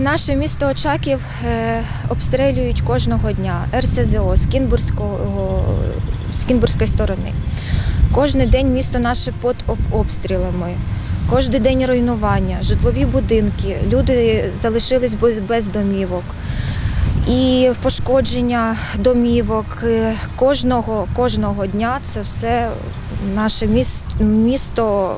Наше місто Очаків е, обстрілюють кожного дня РСЗО з Кінбурзького з Кінбурзької сторони. Кожен день місто наше під обстрілами. Кожен день руйнування, житлові будинки, люди залишились без, домівок. І пошкодження домівок е, кожного, кожного дня це все наше міс- місто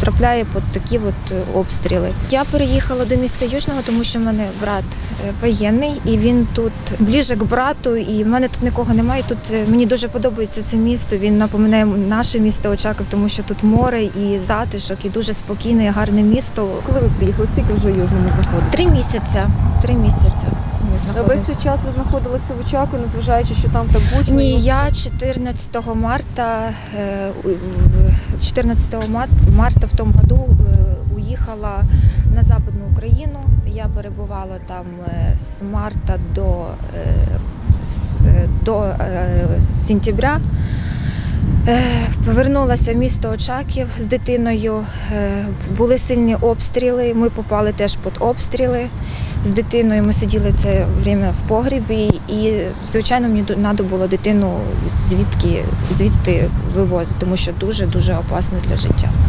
трапляє під такі от е, обстріли. Я переїхала до міста Южного, тому що в мене брат е, воєнний, і він тут ближче к брату, і в мене тут нікого немає. Тут е, мені дуже подобається це місто. Він напоминає наше місто Очаков, тому що тут море і затишок, і дуже спокійне, гарне місто. Коли ви приїхали, скільки вже Южному знаходитесь? Три місяці. Три місяці. Ми Весь цей час ви знаходилися в Очаку, незважаючи, що там так гучно. Ні, я 14 марта, е, у- в- 14 марта в тому году е, уїхала на Западну Україну. Я перебувала там е, з марта до, е, е, до е, сентября. Е, Повернулася в місто Очаків з дитиною. Е, Були сильні обстріли. Ми попали теж під обстріли з дитиною. Ми сиділи це время в погрібі, і звичайно мені треба було дитину звідки звідти вивозити, тому що дуже дуже опасно для життя.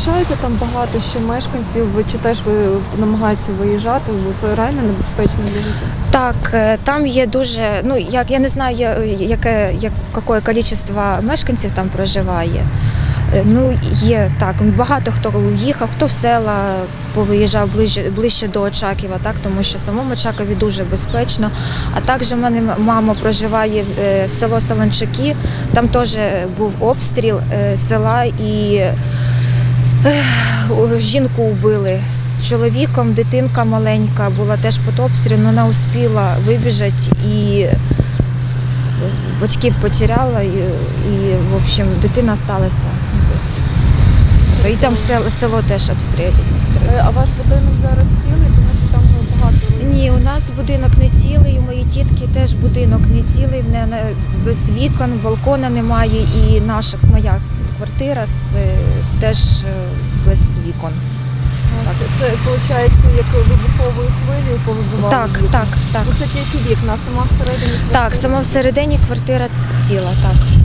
Залишається там багато ще мешканців, чи теж ви намагаються виїжджати, бо це реально небезпечно для життя? Так, е, там є дуже, ну як я не знаю, яке як, яке кількість мешканців там проживає. Е, Ну, є так, багато хто уїхав, хто в села повиїжджав ближче, ближче до Очакова, так, тому що самому Очакові дуже безпечно. А також в мене мама проживає е, в село Солончаки, там теж був обстріл села і жінку вбили з чоловіком, дитинка маленька була теж під обстрілом, вона успіла вибіжати і батьків потеряла, і, і в общем, дитина сталася. І там село, село теж обстрілюють. Е, А ваш будинок зараз цілий, тому що там ну, багато руйнувань. Ні, у нас будинок не цілий, у моєї тітки теж будинок не цілий, в неї без вікон, балкона немає, і наша моя квартира з- е, теж е, без вікон. Так. Це виходить як вибуховою хвилею повибивали Так, вікна. так, так. Ну, це тільки вікна, сама всередині квартира? Так, сама всередині квартира ціла, так.